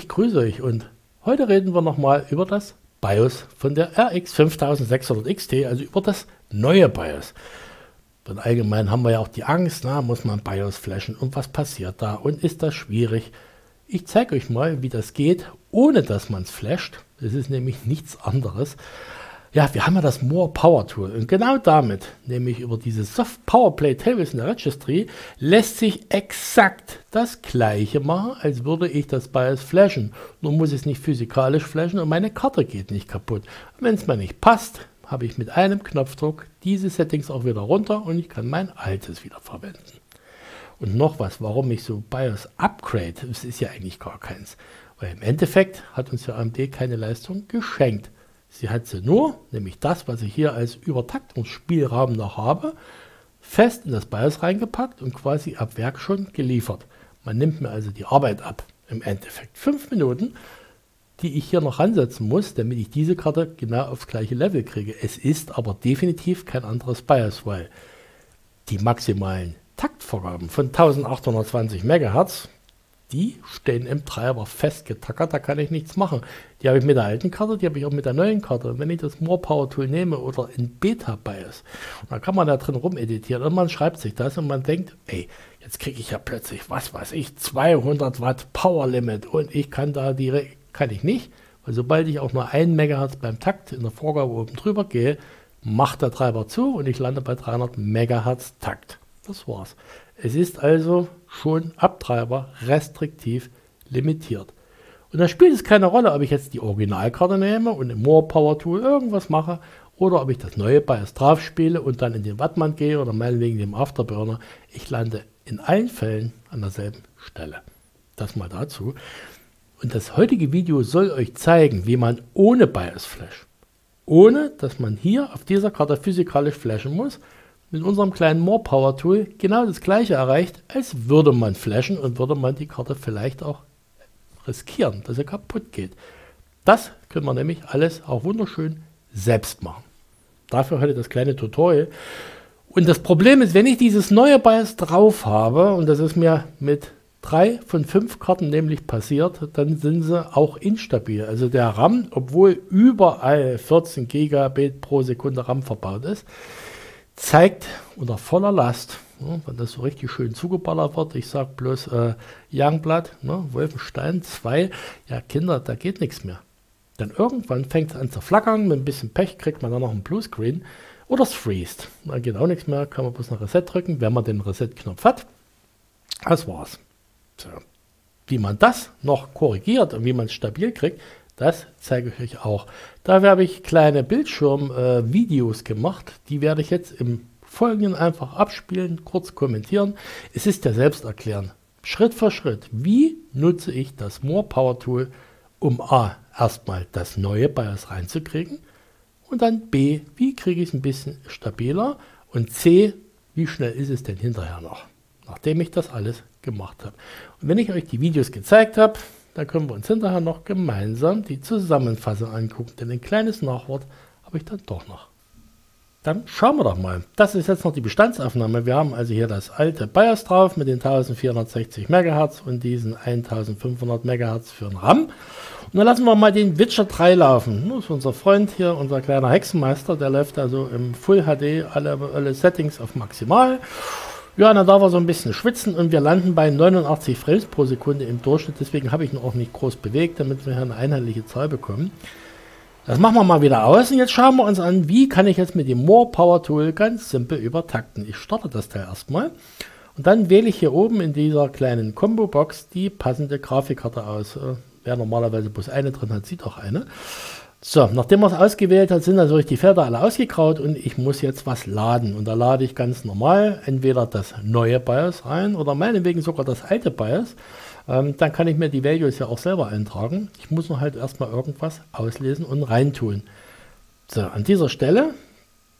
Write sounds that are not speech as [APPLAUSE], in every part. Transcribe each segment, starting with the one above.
Ich grüße euch und heute reden wir nochmal über das BIOS von der RX 5600 XT, also über das neue BIOS. Und allgemein haben wir ja auch die Angst, na, muss man BIOS flashen und was passiert da und ist das schwierig? Ich zeige euch mal, wie das geht, ohne dass man es flasht. Das ist nämlich nichts anderes ja, wir haben ja das More Power Tool und genau damit, nämlich über dieses Soft Power Play Tables in der Registry, lässt sich exakt das gleiche machen, als würde ich das BIOS flashen. Nur muss es nicht physikalisch flashen und meine Karte geht nicht kaputt. Wenn es mir nicht passt, habe ich mit einem Knopfdruck diese Settings auch wieder runter und ich kann mein altes wieder verwenden. Und noch was, warum ich so BIOS upgrade, das ist ja eigentlich gar keins. Weil im Endeffekt hat uns ja AMD keine Leistung geschenkt. Sie hat sie nur, nämlich das, was ich hier als Übertaktungsspielraum noch habe, fest in das BIOS reingepackt und quasi ab Werk schon geliefert. Man nimmt mir also die Arbeit ab. Im Endeffekt fünf Minuten, die ich hier noch ansetzen muss, damit ich diese Karte genau aufs gleiche Level kriege. Es ist aber definitiv kein anderes BIOS, weil die maximalen Taktvorgaben von 1820 MHz, die stehen im Treiber festgetackert, da kann ich nichts machen. Die habe ich mit der alten Karte, die habe ich auch mit der neuen Karte. Und wenn ich das More Power Tool nehme oder in Beta BIOS, da kann man da drin rumeditieren und man schreibt sich das und man denkt, ey, jetzt kriege ich ja plötzlich, was weiß ich, 200 Watt Power Limit und ich kann da die, kann ich nicht, weil sobald ich auch nur 1 Megahertz beim Takt in der Vorgabe oben drüber gehe, macht der Treiber zu und ich lande bei 300 Megahertz Takt. Das war's. Es ist also schon Abtreiber restriktiv limitiert. Und da spielt es keine Rolle, ob ich jetzt die Originalkarte nehme und im More Power Tool irgendwas mache oder ob ich das neue BIOS drauf spiele und dann in den Wattmann gehe oder meinetwegen dem Afterburner. Ich lande in allen Fällen an derselben Stelle. Das mal dazu. Und das heutige Video soll euch zeigen, wie man ohne BIOS Flash, ohne dass man hier auf dieser Karte physikalisch flashen muss, mit unserem kleinen More Power Tool genau das gleiche erreicht, als würde man flashen und würde man die Karte vielleicht auch riskieren, dass er kaputt geht. Das können wir nämlich alles auch wunderschön selbst machen. Dafür heute das kleine Tutorial. Und das Problem ist, wenn ich dieses neue BIOS drauf habe, und das ist mir mit drei von fünf Karten nämlich passiert, dann sind sie auch instabil. Also der RAM, obwohl überall 14 Gigabit pro Sekunde RAM verbaut ist, zeigt unter voller Last, ne, wenn das so richtig schön zugeballert wird, ich sage bloß äh, Youngblood, ne, Wolfenstein 2, ja Kinder, da geht nichts mehr. Dann irgendwann fängt es an zu flackern, mit ein bisschen Pech kriegt man dann noch einen Bluescreen oder es freest. Da geht auch nichts mehr, kann man bloß noch Reset drücken, wenn man den Reset-Knopf hat. Das war's. So. Wie man das noch korrigiert und wie man es stabil kriegt, das zeige ich euch auch. Da habe ich kleine Bildschirmvideos äh, gemacht. Die werde ich jetzt im Folgenden einfach abspielen, kurz kommentieren. Es ist ja selbst erklären. Schritt für Schritt. Wie nutze ich das More Power Tool, um A, erstmal das neue BIOS reinzukriegen und dann B, wie kriege ich es ein bisschen stabiler und C, wie schnell ist es denn hinterher noch, nachdem ich das alles gemacht habe. Und wenn ich euch die Videos gezeigt habe, da können wir uns hinterher noch gemeinsam die Zusammenfassung angucken, denn ein kleines Nachwort habe ich dann doch noch. Dann schauen wir doch mal. Das ist jetzt noch die Bestandsaufnahme. Wir haben also hier das alte BIOS drauf mit den 1460 MHz und diesen 1500 MHz für den RAM. Und dann lassen wir mal den Witcher 3 laufen. Das ist unser Freund hier, unser kleiner Hexenmeister. Der läuft also im Full HD, alle, alle Settings auf maximal. Ja, dann darf er so ein bisschen schwitzen und wir landen bei 89 Frames pro Sekunde im Durchschnitt. Deswegen habe ich ihn auch nicht groß bewegt, damit wir hier eine einheitliche Zahl bekommen. Das machen wir mal wieder aus und jetzt schauen wir uns an, wie kann ich jetzt mit dem More Power Tool ganz simpel übertakten. Ich starte das Teil erstmal und dann wähle ich hier oben in dieser kleinen Combo-Box die passende Grafikkarte aus. Äh, wer normalerweise bloß eine drin hat, sieht auch eine. So, nachdem man es ausgewählt hat, sind natürlich die Felder alle ausgegraut und ich muss jetzt was laden. Und da lade ich ganz normal entweder das neue BIOS rein oder meinetwegen sogar das alte BIOS. Ähm, dann kann ich mir die Values ja auch selber eintragen. Ich muss nur halt erstmal irgendwas auslesen und reintun. So, an dieser Stelle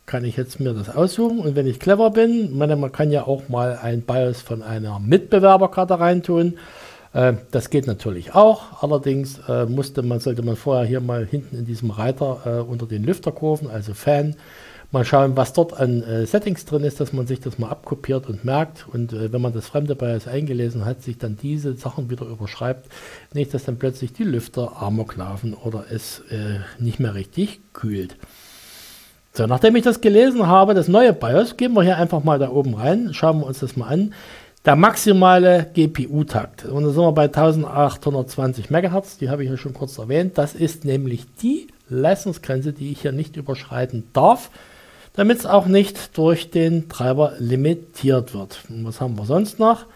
kann ich jetzt mir das aussuchen und wenn ich clever bin, meine, man kann ja auch mal ein BIOS von einer Mitbewerberkarte reintun. Äh, das geht natürlich auch, allerdings äh, musste man, sollte man vorher hier mal hinten in diesem Reiter äh, unter den Lüfterkurven, also Fan, mal schauen, was dort an äh, Settings drin ist, dass man sich das mal abkopiert und merkt. Und wenn man das fremde BIOS eingelesen hat, sich dann diese Sachen wieder überschreibt. Nicht, dass dann plötzlich die Lüfter amok laufen oder es nicht mehr richtig kühlt. So, nachdem ich das gelesen habe, das neue BIOS, gehen wir hier einfach mal da oben rein, schauen wir uns das mal an. Der maximale GPU-Takt, und da sind wir bei 1820 MHz, die habe ich ja schon kurz erwähnt. Das ist nämlich die Leistungsgrenze, die ich hier nicht überschreiten darf, damit es auch nicht durch den Treiber limitiert wird. Und was haben wir sonst noch?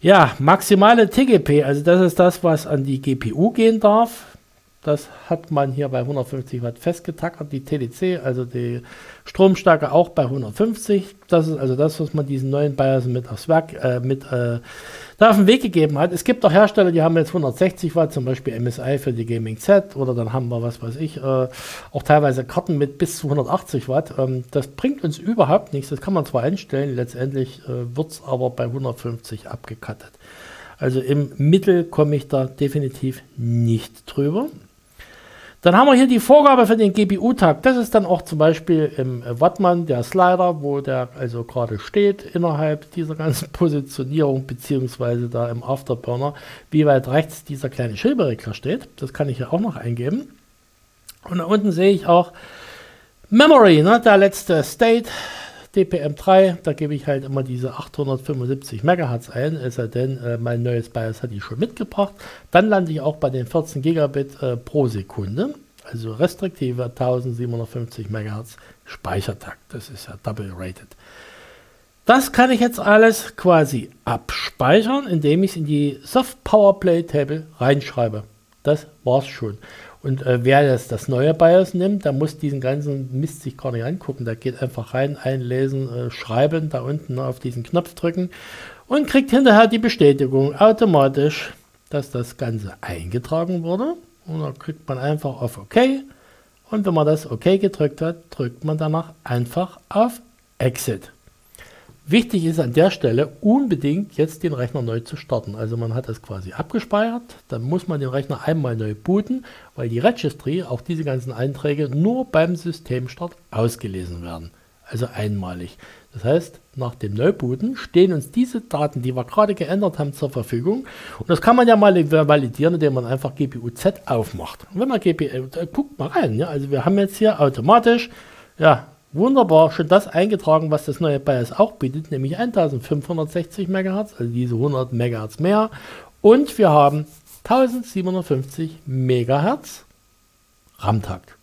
Ja, maximale TGP, also das ist das, was an die GPU gehen darf. Das hat man hier bei 150 Watt festgetackert, die TDC, also die Stromstärke auch bei 150. Das ist also das, was man diesen neuen BIOS mit aufs Werk, äh, mit äh, da auf den Weg gegeben hat. Es gibt auch Hersteller, die haben jetzt 160 Watt, zum Beispiel MSI für die Gaming Z oder dann haben wir, was weiß ich, äh, auch teilweise Karten mit bis zu 180 Watt. Ähm, das bringt uns überhaupt nichts. Das kann man zwar einstellen, letztendlich äh, wird es aber bei 150 abgekattet. Also im Mittel komme ich da definitiv nicht drüber. Dann haben wir hier die Vorgabe für den GPU-Takt. Das ist dann auch zum Beispiel im Wattmann der Slider, wo der also gerade steht innerhalb dieser ganzen [LAUGHS] Positionierung, beziehungsweise da im Afterburner, wie weit rechts dieser kleine Schilberegler steht. Das kann ich hier auch noch eingeben. Und da unten sehe ich auch Memory, ne, der letzte State. DPM3, da gebe ich halt immer diese 875 MHz ein, es sei denn, äh, mein neues BIOS hat die schon mitgebracht. Dann lande ich auch bei den 14 Gigabit äh, pro Sekunde, also restriktive 1750 MHz Speichertakt. Das ist ja double rated. Das kann ich jetzt alles quasi abspeichern, indem ich es in die Soft Power Play Table reinschreibe. Das war's schon. Und äh, wer jetzt das neue BIOS nimmt, der muss diesen ganzen Mist sich gar nicht angucken. Der geht einfach rein, einlesen, äh, schreiben, da unten auf diesen Knopf drücken und kriegt hinterher die Bestätigung automatisch, dass das Ganze eingetragen wurde. Und dann kriegt man einfach auf OK. Und wenn man das OK gedrückt hat, drückt man danach einfach auf Exit. Wichtig ist an der Stelle unbedingt jetzt den Rechner neu zu starten. Also man hat das quasi abgespeichert, dann muss man den Rechner einmal neu booten, weil die Registry, auch diese ganzen Einträge, nur beim Systemstart ausgelesen werden. Also einmalig. Das heißt, nach dem Neubooten stehen uns diese Daten, die wir gerade geändert haben, zur Verfügung. Und das kann man ja mal validieren, indem man einfach GPU-Z aufmacht. Und wenn man GPU, äh, guckt mal rein, ja, also wir haben jetzt hier automatisch, ja, Wunderbar, schon das eingetragen, was das neue BIOS auch bietet, nämlich 1560 MHz, also diese 100 MHz mehr. Und wir haben 1750 MHz RAM-Takt.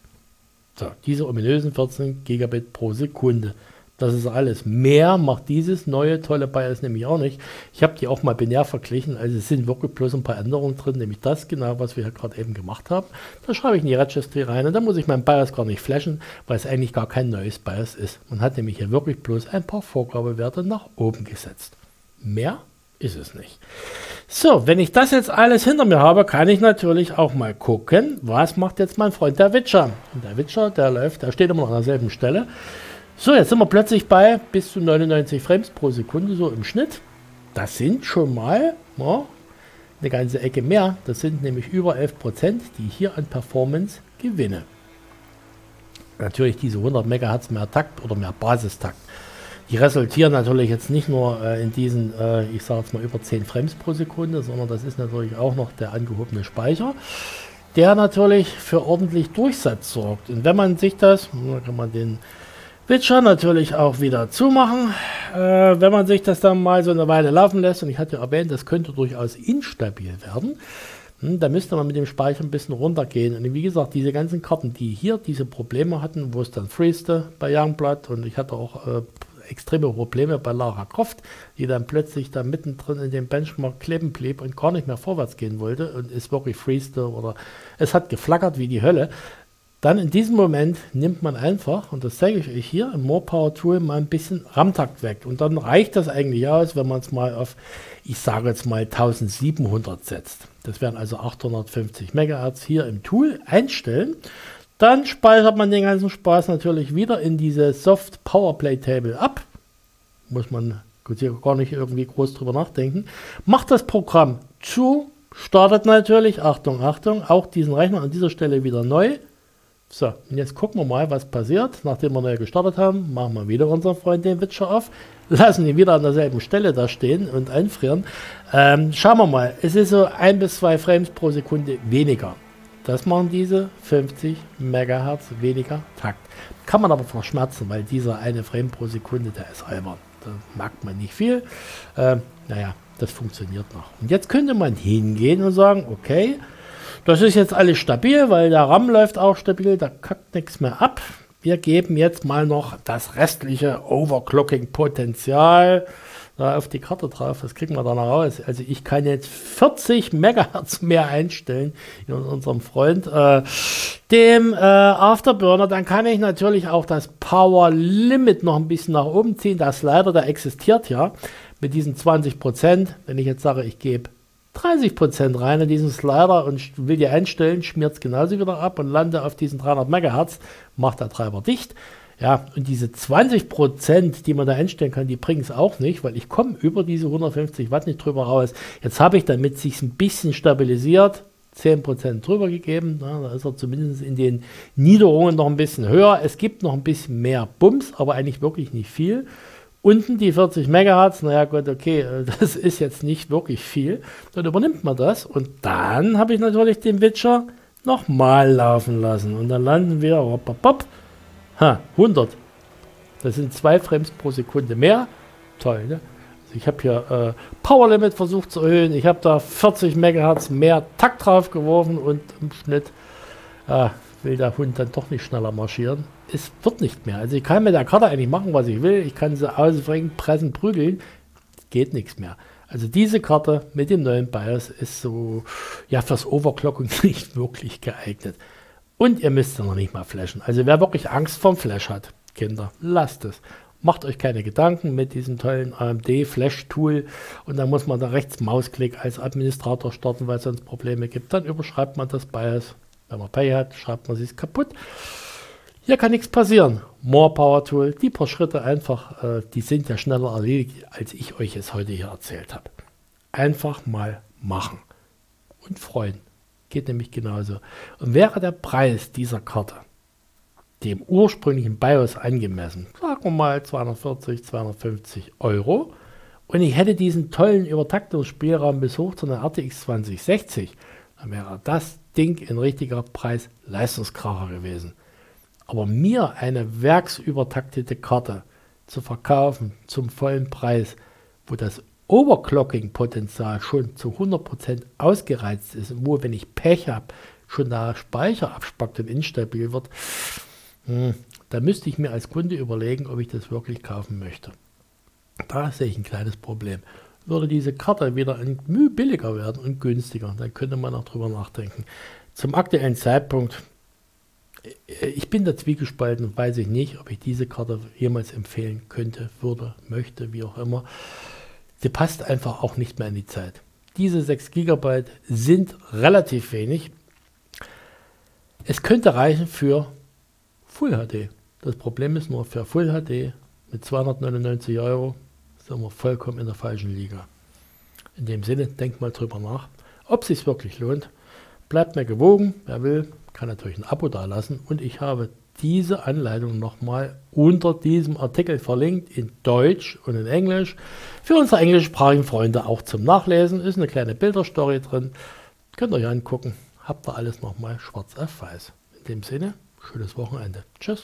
So, diese ominösen 14 Gigabit pro Sekunde. Das ist alles. Mehr macht dieses neue tolle BIOS nämlich auch nicht. Ich habe die auch mal binär verglichen. Also es sind wirklich bloß ein paar Änderungen drin, nämlich das genau, was wir hier gerade eben gemacht haben. Da schreibe ich in die Registry rein und dann muss ich mein BIOS gar nicht flashen, weil es eigentlich gar kein neues BIOS ist. Man hat nämlich hier wirklich bloß ein paar Vorgabewerte nach oben gesetzt. Mehr ist es nicht. So, wenn ich das jetzt alles hinter mir habe, kann ich natürlich auch mal gucken, was macht jetzt mein Freund der Witcher. Und der Witcher, der läuft, der steht immer noch an derselben Stelle. So, jetzt sind wir plötzlich bei bis zu 99 Frames pro Sekunde, so im Schnitt. Das sind schon mal ja, eine ganze Ecke mehr. Das sind nämlich über 11 Prozent, die ich hier an Performance gewinne. Natürlich diese 100 MHz mehr Takt oder mehr Basistakt. Die resultieren natürlich jetzt nicht nur äh, in diesen, äh, ich sage jetzt mal über 10 Frames pro Sekunde, sondern das ist natürlich auch noch der angehobene Speicher, der natürlich für ordentlich Durchsatz sorgt. Und wenn man sich das, kann man den Witcher natürlich auch wieder zumachen. Äh, wenn man sich das dann mal so eine Weile laufen lässt, und ich hatte erwähnt, das könnte durchaus instabil werden, hm, da müsste man mit dem Speicher ein bisschen runtergehen. Und wie gesagt, diese ganzen Karten, die hier diese Probleme hatten, wo es dann freeste bei Youngblood und ich hatte auch äh, extreme Probleme bei Lara Croft, die dann plötzlich da mittendrin in dem Benchmark kleben blieb und gar nicht mehr vorwärts gehen wollte und es wirklich freeste oder es hat geflackert wie die Hölle. Dann in diesem Moment nimmt man einfach, und das zeige ich euch hier im More Power Tool, mal ein bisschen RAM-Takt weg. Und dann reicht das eigentlich aus, wenn man es mal auf, ich sage jetzt mal 1700 setzt. Das wären also 850 MHz hier im Tool einstellen. Dann speichert man den ganzen Spaß natürlich wieder in diese Soft Powerplay Table ab. Muss man gar nicht irgendwie groß drüber nachdenken. Macht das Programm zu, startet natürlich, Achtung, Achtung, auch diesen Rechner an dieser Stelle wieder neu So, und jetzt gucken wir mal, was passiert. Nachdem wir neu gestartet haben, machen wir wieder unseren Freund den Witcher auf, lassen ihn wieder an derselben Stelle da stehen und einfrieren. Ähm, schauen wir mal, es ist so ein bis zwei Frames pro Sekunde weniger. Das machen diese 50 MHz weniger Takt. Kann man aber verschmerzen, weil dieser eine Frame pro Sekunde, der ist albern. Da merkt man nicht viel. Ähm, naja, das funktioniert noch. Und jetzt könnte man hingehen und sagen, okay, das ist jetzt alles stabil, weil der RAM läuft auch stabil, da kackt nichts mehr ab. Wir geben jetzt mal noch das restliche Overclocking-Potenzial da auf die Karte drauf. Das kriegen wir dann raus. Also ich kann jetzt 40 Megahertz mehr einstellen in unserem Freund, äh, dem äh, Afterburner. Dann kann ich natürlich auch das Power Limit noch ein bisschen nach oben ziehen. Das leider, der existiert ja mit diesen 20 Prozent. Wenn ich jetzt sage, ich gebe 30% rein in diesen Slider und will die einstellen, schmiert es genauso wieder ab und lande auf diesen 300 MHz, macht der Treiber dicht. Ja, und diese 20%, die man da einstellen kann, die bringen es auch nicht, weil ich komme über diese 150 Watt nicht drüber raus. Jetzt habe ich, damit sich ein bisschen stabilisiert, 10% drüber gegeben. Ja, da ist er zumindest in den Niederungen noch ein bisschen höher. Es gibt noch ein bisschen mehr Bums, aber eigentlich wirklich nicht viel. Unten die 40 MHz, naja gut, okay, äh, [LAUGHS] das ist jetzt nicht wirklich viel. Dann übernimmt man das und dann habe ich natürlich den Witcher nochmal laufen lassen. Und dann landen wir, hopp, hopp, hopp, ha, 100. Das sind zwei Frames pro Sekunde mehr. Toll, ne? Also ich habe hier äh, Power Limit versucht zu erhöhen. Ich habe da 40 MHz mehr Takt drauf geworfen und im Schnitt äh, will der Hund dann doch nicht schneller marschieren es wird nicht mehr. Also ich kann mit der Karte eigentlich machen, was ich will. Ich kann sie ausbringen, pressen, prügeln. Geht nichts mehr. Also diese Karte mit dem neuen BIOS ist so, ja, fürs Overclocking [LAUGHS] nicht wirklich geeignet. Und ihr müsst ja noch nicht mal flashen. Also wer wirklich Angst vorm Flash hat, Kinder, lasst es. Macht euch keine Gedanken mit diesem tollen AMD Flash Tool und dann muss man da rechts Mausklick als Administrator starten, weil es sonst Probleme gibt. Dann überschreibt man das BIOS. Wenn man Pay hat, schreibt man es kaputt. Hier kann nichts passieren. More Power Tool, die paar Schritte einfach, äh, die sind ja schneller erledigt, als ich euch es heute hier erzählt habe. Einfach mal machen und freuen. Geht nämlich genauso. Und wäre der Preis dieser Karte dem ursprünglichen BIOS angemessen, sagen wir mal 240, 250 Euro, und ich hätte diesen tollen Übertaktungsspielraum bis hoch zu einer RTX 2060, dann wäre das Ding ein richtiger Preis-Leistungskracher gewesen. Aber mir eine werksübertaktete Karte zu verkaufen zum vollen Preis, wo das Overclocking-Potenzial schon zu 100% ausgereizt ist und wo, wenn ich Pech habe, schon der Speicher abspackt und instabil wird, hm, da müsste ich mir als Kunde überlegen, ob ich das wirklich kaufen möchte. Da sehe ich ein kleines Problem. Würde diese Karte wieder ein Mühe billiger werden und günstiger, dann könnte man auch drüber nachdenken. Zum aktuellen Zeitpunkt ich bin da zwiegespalten und weiß ich nicht, ob ich diese Karte jemals empfehlen könnte, würde, möchte, wie auch immer. Sie passt einfach auch nicht mehr in die Zeit. Diese 6 GB sind relativ wenig. Es könnte reichen für Full HD. Das Problem ist nur, für Full HD mit 299 Euro sind wir vollkommen in der falschen Liga. In dem Sinne, denkt mal drüber nach, ob es sich wirklich lohnt. Bleibt mir gewogen, wer will, kann natürlich ein Abo dalassen und ich habe diese Anleitung nochmal unter diesem Artikel verlinkt in Deutsch und in Englisch. Für unsere englischsprachigen Freunde auch zum Nachlesen. Ist eine kleine Bilderstory drin. Könnt ihr euch angucken. Habt ihr alles nochmal schwarz auf weiß. In dem Sinne, schönes Wochenende. Tschüss.